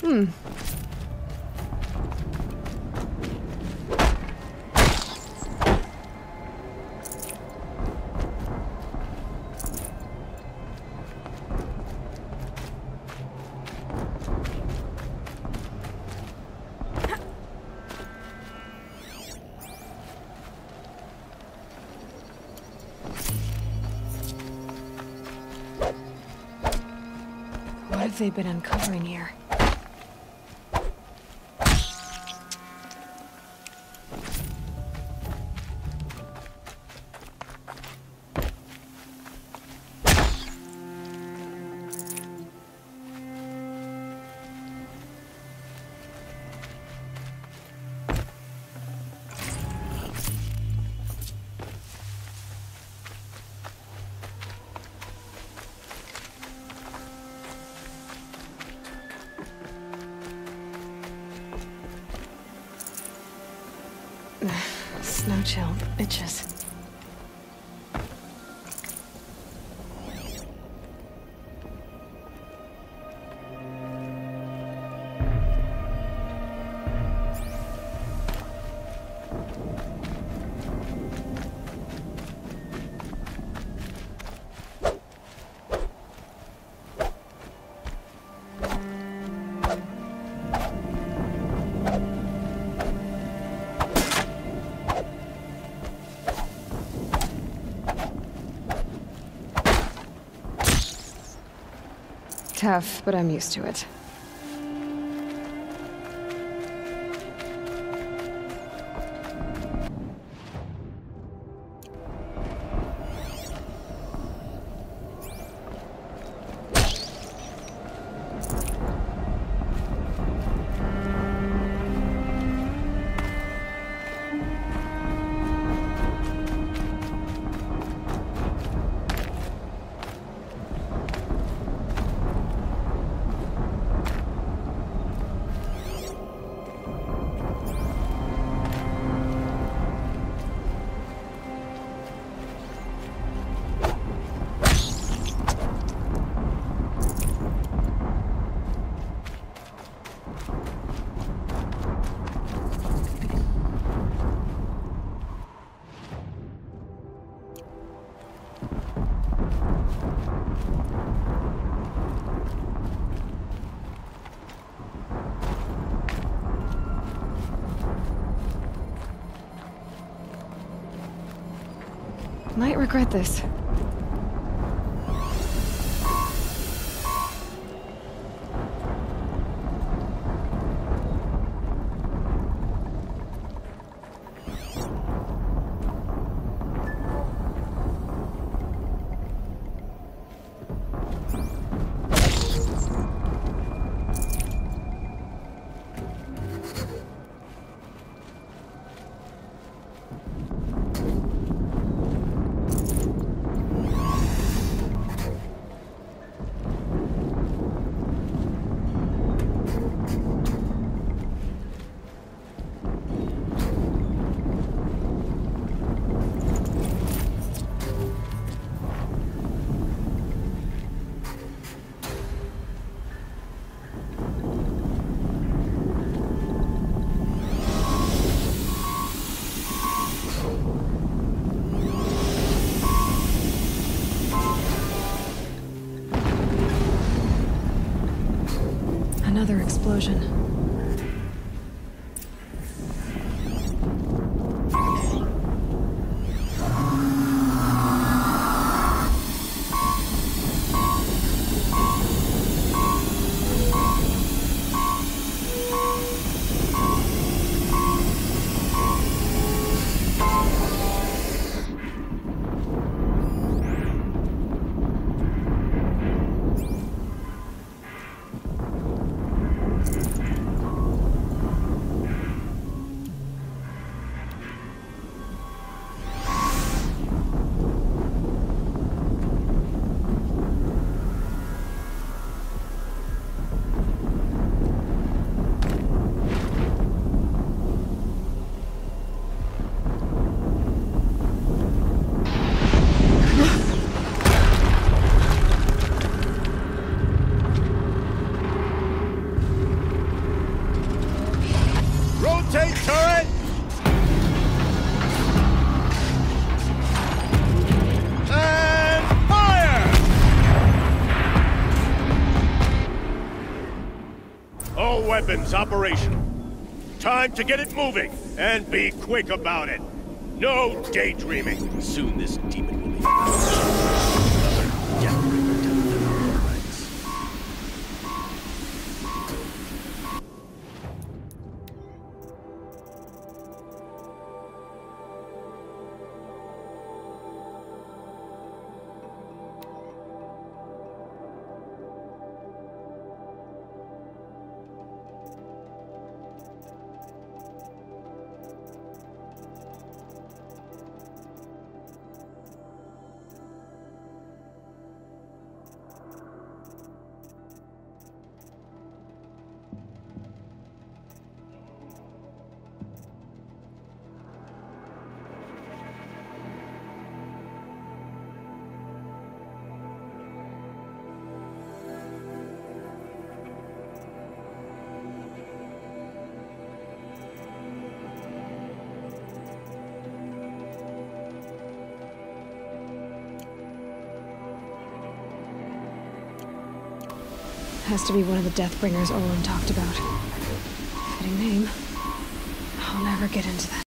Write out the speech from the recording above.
Hmm. What have they been uncovering here? Snow chill, bitches. Tough, but I'm used to it. Might regret this. Explosion. Weapons operational. Time to get it moving, and be quick about it. No daydreaming. Soon this demon will be Has to be one of the Deathbringers Olin talked about. Fitting name. I'll never get into that.